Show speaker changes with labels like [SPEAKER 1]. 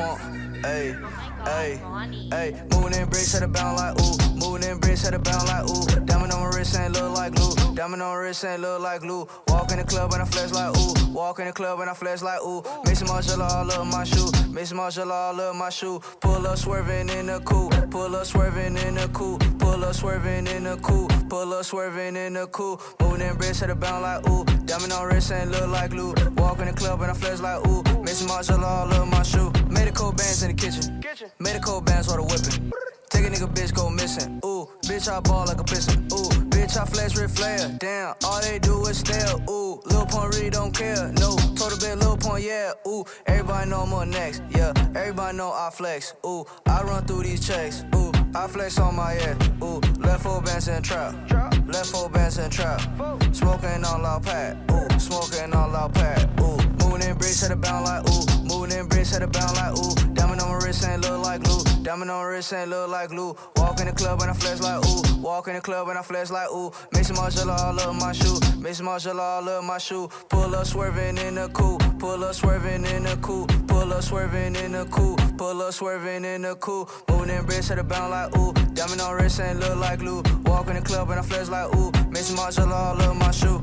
[SPEAKER 1] Lil Pump. Hey, hey, hey. Moving in bricks, had a bound like ooh. Moving in bricks, had a bound like ooh. Diamond on my wrist ain't look like glue. Diamond on my wrist ain't look like glue. Walk in the club and I flex like ooh. Walk in the club and I flex like ooh. Mix Margiela all up my shoe. Mix Margiela all up my shoe. Pull up swerving in the coupe. Pull up swerving in the coupe. Pull up swerving in the coupe. Pull up swerving in the coupe. Moving in bricks, had a bound like ooh. Diamond on wrist ain't look like glue. Walk in the club and I flex like ooh. Mix Margiela all up my shoe. Made a cold bands in the kitchen. made a cold bands while the whipping. Take a nigga bitch go missing. Ooh, bitch I ball like a piston. Ooh, bitch I flex red flare. Damn, all they do is stare. Ooh, Lil Pump really don't care. No, total bit Lil Pump, yeah. Ooh, everybody know I'm on next. Yeah, everybody know I flex. Ooh, I run through these checks. Ooh, I flex on my head. Ooh, left foot bands and trap. Left foot bands and trap. Smoking all out pat. Ooh, smoking on out pat. Ooh, moving in bricks at a bound like ooh. Moving in bricks at a bound like ooh. Diamond on my wrist ain't look like glue. Diamond on wrist ain't look like glue. Walk in the club and I flex like ooh. Walk in the club and I flex like ooh. Mix some Margiela all up my shoe. Mix some Margiela all up my shoe. Pull up swerving in the coupe. Pull up swerving in the coupe. Pull up swerving in the coupe. Pull up swerving in the coupe. Moving in bricks at a bound like ooh. Diamond on wrist ain't look like glue. Walk in the club and I flex like ooh. Mix some Margiela all up my shoe.